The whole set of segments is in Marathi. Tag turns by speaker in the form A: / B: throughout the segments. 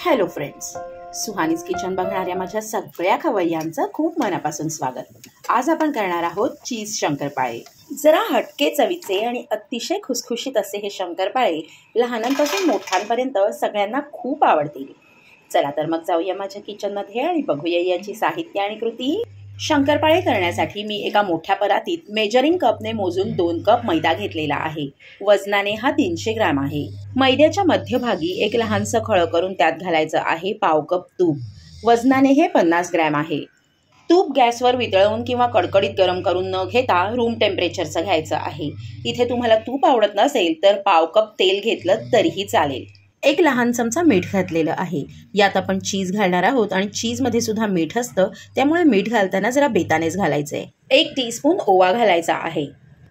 A: हॅलो फ्रेंड्स सुहानीज किचन बघणाऱ्या माझ्या सगळ्या खवय्यांचं खूप मनापासून स्वागत. आज आपण करणार आहोत चीज शंकरपाळे. जरा हटके चवीचे आणि अतिशय खुसखुशीत असे हे शंकरपाळे लहानांपासून मोठ्यांपर्यंत सगळ्यांना खूप आवडतील. चला तर मग जाऊया माझ्या किचनमध्ये आणि बघूया याची साहित्य आणि कृती. शंकरपाळे करण्यासाठी मी एका मोठ्या परातीत मेजरिंग कपने मोजून दोन कप मैदा घेतलेला आहे. वजनाने हा तीनशे ग्रॅम आहे. मैद्याच्या मध्यभागी एक लहानसं खळं करून त्यात घालायचं आहे पाव कप तूप. वजनाने हे पन्नास ग्रॅम आहे. तूप गॅसवर वितळवून किंवा कडकडीत गरम करून न घेता रूम टेम्परेचरचं घ्यायचं आहे. इथे तुम्हाला तूप आवडत नसेल तर पाव कप तेल घेतलं तरीही चालेल. एक लहान चमचा मीठ घातलेलं आहे. यात आपण चीज घालणार आहोत आणि चीजमध्ये सुद्धा मीठ असतं. त्यामुळे मीठ घालताना जरा बेतानेच घालायचंय. एक टीस्पून ओवा घालायचा आहे.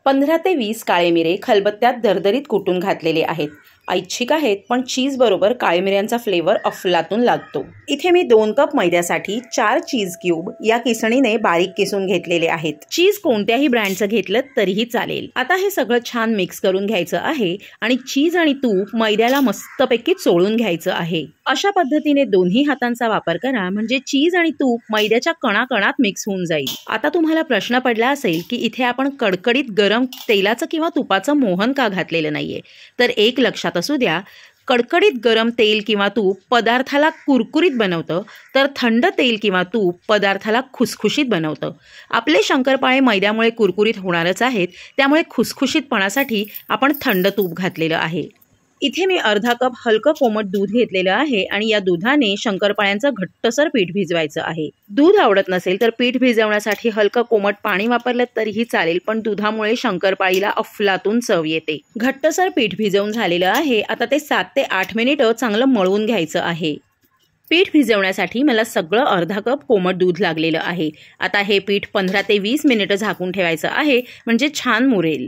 A: पंधरा ते वीस काळे मिरे खलबत्त्यात दरदरीत कुटून घातलेले आहेत. ऐच्छिक आहेत पण चीज बरोबर काळे मिऱ्यांचा फ्लेवर अफलातून लागतो. इथे मी दोन कप मैद्यासाठी चार चीज क्यूब या किसणीने बारीक किसून घेतलेले आहेत. चीज कोणत्याही ब्रँडचं घेतलं तरीही चालेल. आता हे सगळं छान मिक्स करून घ्यायचं आहे आणि चीज आणि तूप मैद्याला मस्तपैकी चोळून घ्यायचं आहे. अशा पद्धतीने दोन्ही हातांचा वापर करा म्हणजे चीज आणि तूप मैद्याच्या कणाकणात मिक्स होऊन जाईल. आता तुम्हाला प्रश्न पडला असेल की इथे आपण कडकडीत गरम तेलाचं किंवा तुपाचं मोहन का घातलेलं नाहीये? तर एक लक्षात असू द्या कडकडीत गरम तेल किंवा तूप पदार्थाला कुरकुरीत बनवतं तर थंड तेल किंवा तूप पदार्थाला खुसखुशीत बनवतं. आपले शंकरपाळे मैद्यामुळे कुरकुरीत होणारच आहेत त्यामुळे खुसखुशीतपणासाठी आपण थंड तूप घातलेलं आहे. इथे मी अर्धा कप हलकं कोमट दूध घेतलेलं आहे आणि या दुधाने शंकरपाळ्यांचं घट्टसर पीठ भिजवायचं आहे. दूध आवडत नसेल तर पीठ भिजवण्यासाठी हलकं कोमट पाणी वापरलं तरीही चालेल पण दुधामुळे शंकरपाळीला अफलातून चव येते. घट्टसर पीठ भिजवून झालेलं आहे. आता ते सात ते आठ मिनिटं चांगलं मळवून घ्यायचं आहे. पीठ भिजवण्यासाठी मला सगळं अर्धा कप कोमट दूध लागलेलं आहे. आता हे पीठ पंधरा ते वीस मिनिटं झाकून ठेवायचं आहे म्हणजे छान मुरेल.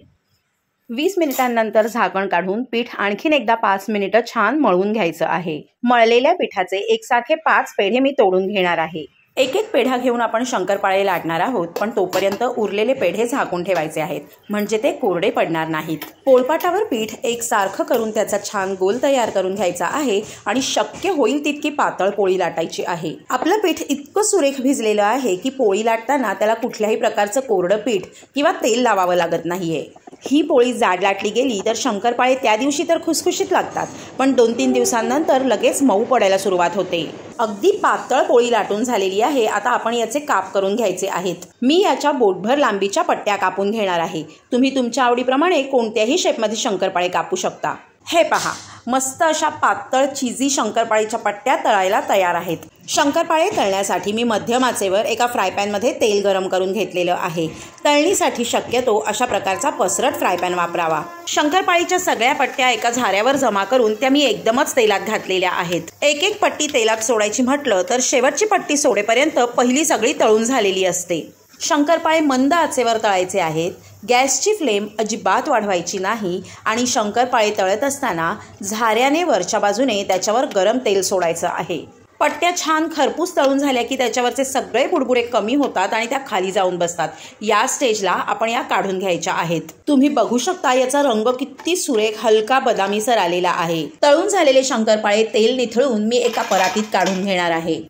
A: वीस मिनिटांनंतर झाकण काढून पीठ आणखीन एकदा पाच मिनिटं छान मळून घ्यायचं आहे. मळलेल्या पिठाचे एकसारखे पाच पेढे मी तोडून घेणार आहे. एक एक पेढा घेऊन आपण शंकरपाळे लाटणार आहोत पण तोपर्यंत उरलेले पेढे झाकून ठेवायचे आहेत म्हणजे ते कोरडे पडणार नाहीत. पोळपाटावर पीठ एक सारखं करून त्याचा छान गोल तयार करून घ्यायचा आहे आणि शक्य होईल तितकी पातळ पोळी लाटायची आहे. आपलं पीठ इतकं सुरेख भिजलेलं आहे की पोळी लाटताना त्याला कुठल्याही प्रकारचं कोरडं पीठ किंवा तेल लावावं लागत नाहीये. ही पोळी जाड लाटली गेली तर शंकरपाळे त्या दिवशी तर खुसखुशीत लागतात पण दोन तीन दिवसांनंतर लगेच मऊ पडायला सुरुवात होते. अगदी पातळ पोळी लाटून झालेली आहे आता आपण याचे काप करून घ्यायचे आहेत. मी याच्या बोटभर लांबीच्या पट्ट्या कापून घेणार आहे. तुम्ही तुमच्या आवडीप्रमाणे कोणत्याही शेपमध्ये शंकरपाळे कापू शकता. हे पहा. मस्त अशा पातळ चिझी शंकरपाळीच्या पट्ट्या तळायला तयार आहेत. शंकरपाळे तळण्यासाठी मी मध्यम आचेवर एका फ्रायपॅनमध्ये तेल गरम करून घेतलेलं आहे. तळणीसाठी शक्यतो अशा प्रकारचा पसरट फ्रायपॅन वापरावा. शंकरपाळीच्या सगळ्या पट्ट्या एका झाऱ्यावर जमा करून त्या मी एकदमच तेलात घातलेल्या आहेत. एक एक पट्टी तेलात सोडायची म्हटलं तर शेवटची पट्टी सोडेपर्यंत पहिली सगळी तळून झालेली असते. शंकरपाळे मंद आचेवर तळायचे आहेत. गॅसची फ्लेम अजिबात वाढवायची नाही आणि शंकरपाळे तळत असताना झाऱ्याने वरच्या बाजूने त्याच्यावर गरम तेल सोडायचं आहे. पट्ट्या छान खरपूस तळून झाल्या की त्याच्यावरचे सगळे बुडबुडे कमी होतात आणि त्या खाली जाऊन बसतात. या स्टेजला आपण या काढून घ्यायच्या आहेत. तुम्ही बघू शकता याचा रंग किती सुरेख हलका बदामीसर आलेला आहे. तळून झालेले शंकरपाळे तेल निथळून मी एका परातीत काढून घेणार आहे.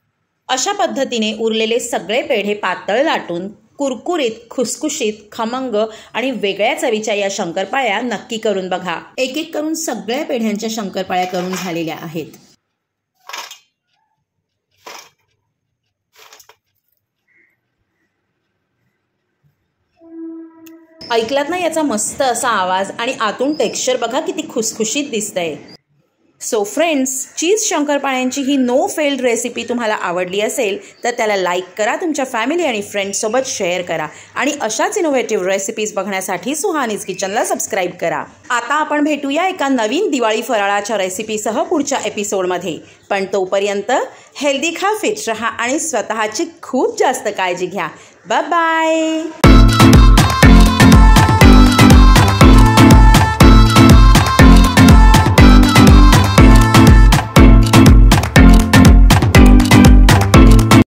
A: अशा पद्धतीने उरलेले सगळे पेढे पातळ लाटून कुरकुरीत खुसखुशीत खमंग आणि वेगळ्या चवीच्या या शंकरपाळ्या नक्की करून बघा. एक एक करून सगळ्या पेढ्यांच्या शंकरपाळ्या करून झालेल्या आहेत. ऐकलात ना याचा मस्त असा आवाज आणि आतून टेक्स्चर बघा किती खुसखुशीत दिसतंय. सो फ्रेंड्स चीज शंकरपाळ्यांची ही नो फेल्ड रेसिपी तुम्हाला आवडली असेल तर त्याला लाईक करा तुमच्या फॅमिली आणि फ्रेंड्ससोबत शेअर करा. आणि अशाच इनोव्हेटिव्ह रेसिपीज बघण्यासाठी सुहानीज किचनला सबस्क्राईब करा. आता आपण भेटूया एका नवीन दिवाळी फराळाच्या रेसिपीसह पुढच्या एपिसोडमध्ये पण तोपर्यंत हेल्दी खा फिट रहा आणि स्वतःची खूप जास्त काळजी घ्या. बाय